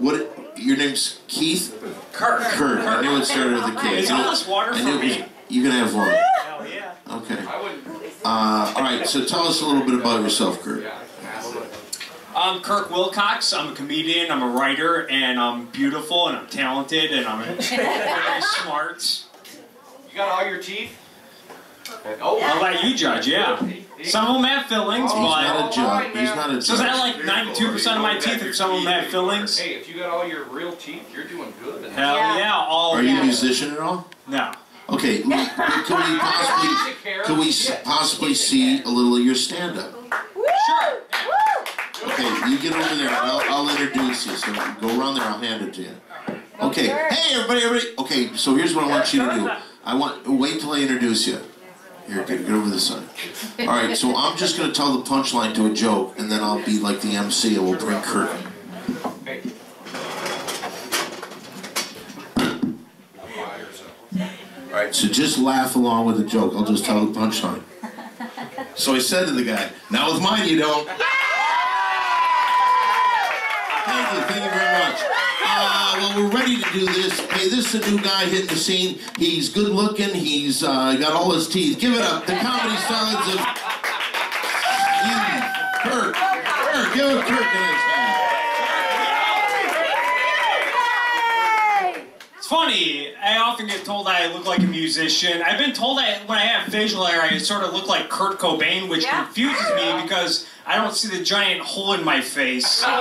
What? Your name's Keith? Kurt. Kurt. I knew it started with a K. Is all this water I for knew it was- me? You can have one. Hell yeah. Okay. Uh, all right. So tell us a little bit about yourself, Kurt. I'm Kirk Wilcox. I'm a comedian. I'm a writer, and I'm beautiful, and I'm talented, and I'm very smart. You got all your teeth? Oh, I'll let you judge. Yeah. Some of them have fillings, oh, He's not but a judge. He's not a so is that like 92% of my teeth if some of them have fillings? Hey, if you got all your real teeth, you're doing good. Hell yeah. All Are you a musician at all? No. Okay. l- Can we possibly can we s- possibly see a little of your stand-up? Sure. Okay, you get over there. I'll, I'll introduce you. So go around there. I'll hand it to you. Okay. Hey, everybody, everybody. Okay, so here's what I want you to do. I want wait till I introduce you. Here, get, get over this side. All right. So I'm just gonna tell the punchline to a joke, and then I'll be like the MC, and we'll bring Kurt. All right. So just laugh along with the joke. I'll just tell the punchline. So I said to the guy, "Now with mine, you don't." Thank you, thank you very much. Uh, well, we're ready to do this. Hey, this is a new guy hitting the scene. He's good looking. He's uh, got all his teeth. Give it up. The comedy salads of Steve, Kirk. Kirk, give it Kirk in his hand. It's funny. I often get told I look like a musician. I've been told that when I have facial hair, I sort of look like Kurt Cobain, which Yeah. confuses me because I don't see the giant hole in my face.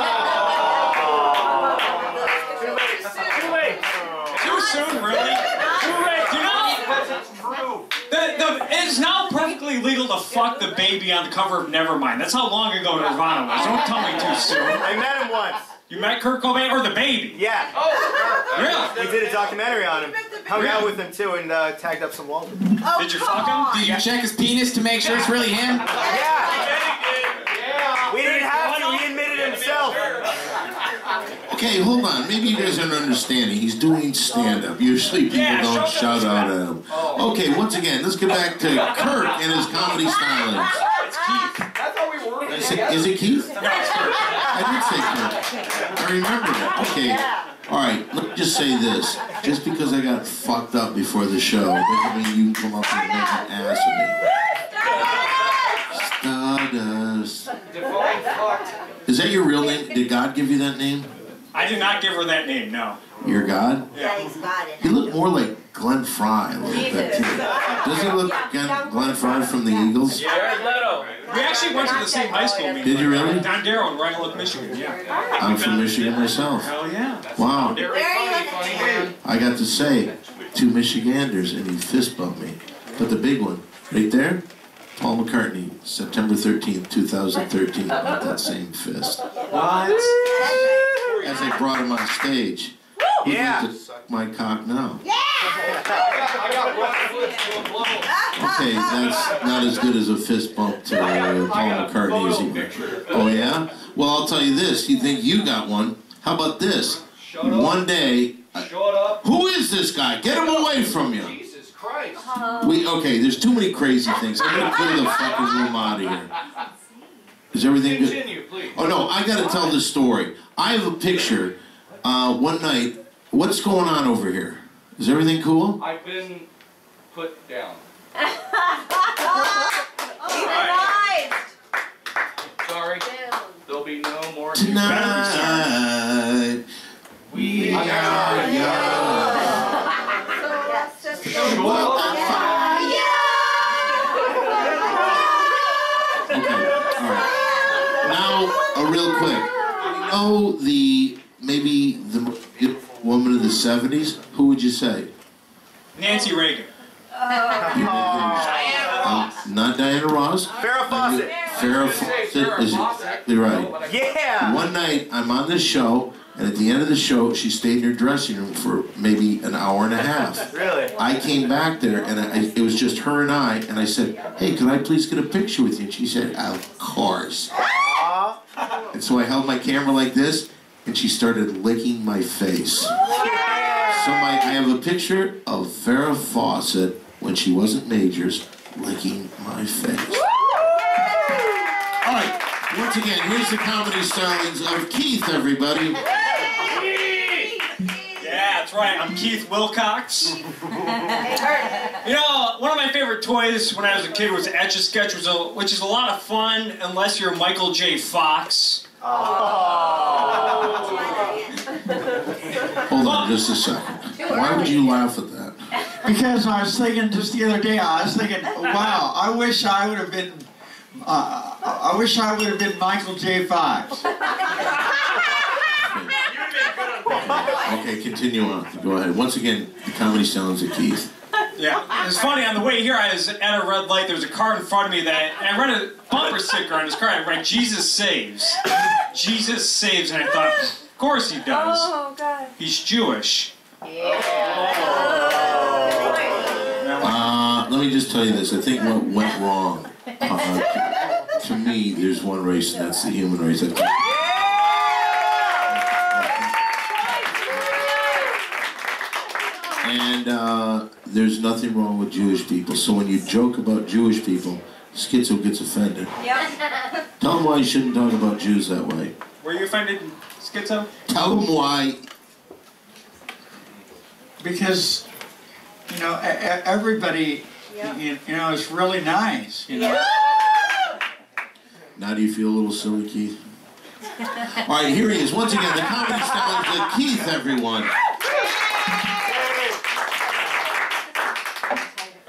Too soon, really? Do you know? Because it's true. The, the, it's now perfectly legal to fuck the baby on the cover of Nevermind. That's how long ago Nirvana was. Don't tell me too soon. I met him once. You met Kurt Cobain or the baby? Yeah. Oh, Really? We did a documentary on him. Hung out with him too and uh, tagged up some walls. Did you fuck him? Did you check his penis to make sure it's really him? Yeah. We didn't have to. He admitted himself. Okay, hold on. Maybe you guys aren't understanding. He's doing stand-up. Usually people Yeah, don't show shout out at him. Oh. Okay, once again, let's get back to Kurt and his comedy stylings. It's Keith. I thought we were Is it, is it Keith? I did say Kurt. I remember that. Okay. All right, let me just say this. Just because I got fucked up before the show doesn't mean you can come up and make an ass of me. Stardust. Divine fucked. Is that your real name? Did God give you that name? I did not give her that name, no. Your God? Yeah, he's got. He looked more like Glenn Frey a little bit too. Does he look like Glenn, Glenn Frey from the Eagles? Jared Leto. We actually went to the same high school. me Did you really? Don Darrow in Rhino Lake, Michigan, yeah. I'm from Michigan myself. Hell yeah. Wow. Very funny, funny man. I got to say two Michiganders and he fist bumped me. But the big one, right there, Paul McCartney, September 13th, 2013, with that same fist. What? As I brought him on stage. Who'd Yeah. like to suck my cock now? I got one foot to a blow. Okay, that's not as good as a fist bump to uh, Paul McCartney as he Oh yeah? Well, I'll tell you this. You think you got one? How about this? Shut up. One day, Shut up. who is this guy? Get him away from you. Jesus Christ. We okay. There's too many crazy things. I'm gonna clear the fucking room out of here. Is everything good? Continue, please. Oh no, I gotta tell this story. I have a picture. Uh, one night, what's going on over here? Is everything cool? I've been put down. Sorry. There'll be no more. Tonight, we are young. Okay, all right. Now, uh, real quick, you the maybe the most beautiful woman of the '70s. Who would you say? Nancy Reagan. Um, not Diana Ross. Farrah Fawcett. Farrah Fawcett is exactly right. Yeah. One night, I'm on this show, and at the end of the show, she stayed in her dressing room for maybe an hour and a half. Really? I came back there, and I, it was just her and I, and I said, "Hey, could I please get a picture with you?" And she said, "Of course." Aw. And so I held my camera like this, and she started licking my face. So my, I have a picture of Farrah Fawcett when she wasn't Majors licking my face. All right, once again, here's the comedy stylings of Keith, everybody. Yeah, that's right. I'm Keith Wilcox. you know, one of my favorite toys when I was a kid was Etch a Sketch, which is a lot of fun unless you're Michael J. Fox. Hold on just a second. Why would you laugh at that? Because I was thinking just the other day, I was thinking, wow, I wish I would have been, uh, I wish I would have been Michael J. Fox. Okay, continue on. Go ahead. Once again, the comedy sounds of Keith. Yeah, it's funny. On the way here, I was at a red light. There was a car in front of me that, and I read a bumper sticker on his car. I read "Jesus saves." Jesus saves, and I thought, of course he does. Oh, God. He's Jewish. Uh, let me just tell you this. I think what went wrong. Uh, to me, there's one race, and that's the human race. And uh, there's nothing wrong with Jewish people. So when you joke about Jewish people, Schizo gets offended. Yep. Tell him why you shouldn't talk about Jews that way. Were you offended, Schizo? Tell him why. Because, you know, everybody, Yeah. you, you know, is really nice, you know. Now do you feel a little silly, Keith? All right, here he is. Once again, the comedy stars of Keith, everyone.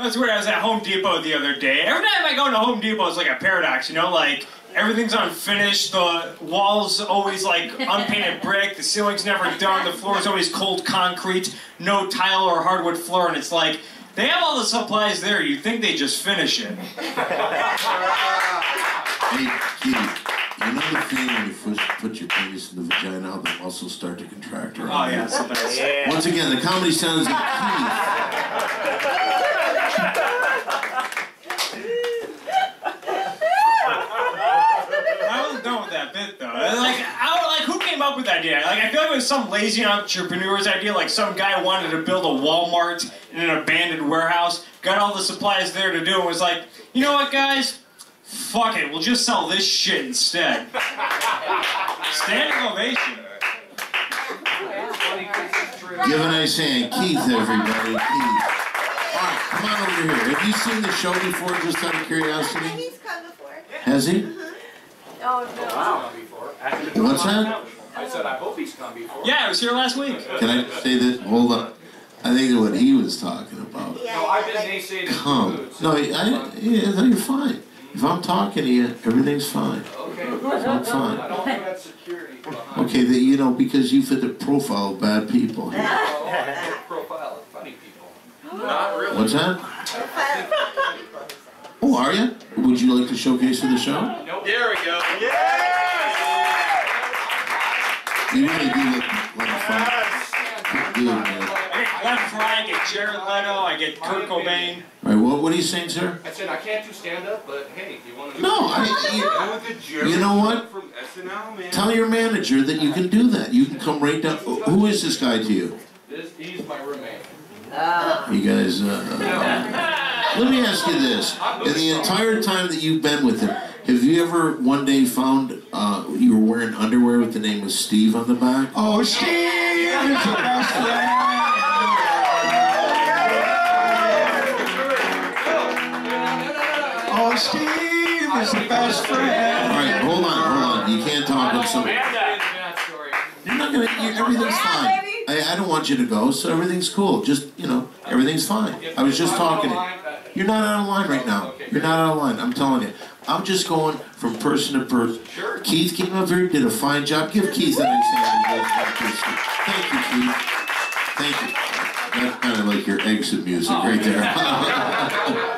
That's weird. I was at Home Depot the other day. Every time I go into Home Depot, it's like a paradox, you know? Like, everything's unfinished, the walls always like unpainted brick, the ceiling's never done, the floor's always cold concrete, no tile or hardwood floor, and it's like, they have all the supplies there, you'd think they just finish it. Hey, Keith, you know the feeling when you first put your penis in the vagina, how the muscles start to contract around Oh, it? yeah, so that's. Once again, the comedy sounds of Keith. I wasn't done with that bit though. Like, I, like who came up with that idea? Like, I feel like it was some lazy entrepreneur's idea. Like, some guy wanted to build a Walmart in an abandoned warehouse, got all the supplies there to do, and was like, you know what, guys? Fuck it, we'll just sell this shit instead. Standing ovation. Give a nice hand. Keith, everybody. Keith. All right, come on over here. Have you seen the show before, just out of curiosity? He's come before. Has he? Uh-huh. Oh, no. Oh, What's that? I said, I hope he's come before. Yeah, I was here last week. Can I say this? Hold on. I think that what he was talking about. Yeah, No, I've been like- naysayed Come. No, I, I, yeah, no, you're fine. If I'm talking to you, everything's fine. Okay. I'm fine. I don't have security Okay, that you know, because you fit the profile of bad people. Oh, here. Oh, profile of funny people. Not really. What's that? Oh, are you? Would you like to showcase for the show? Nope. There we go. Yes! You really do look like fun. Good, man. I get Glenn Frey, I get Jared Leto, I get Kurt Cobain. All right, what, what are you saying, sir? I said, I can't do stand up, but hey, if you want to. No, I, you, you know what? From SNL, man. Tell your manager that you can do that. You can come right down. Who is this guy to you? This, he's my roommate. You guys, uh, let me ask you this. In the entire time that you've been with him, have you ever one day found uh, you were wearing underwear with the name of Steve on the back? Oh, Steve is the best friend. Oh, Steve is the best friend. right, hold on, hold on. You can't talk in some. You're not gonna. You, everything's fine. I, I don't want you to go, so everything's cool. Just you know, everything's fine. I was just talking. to You're not out of line right now. You're not out of line. I'm telling you. I'm just going from person to person. Sure. Keith came up here, did a fine job. Give Keith a nice hand. Thank you, Keith. Thank you. That's kind of like your exit music right there.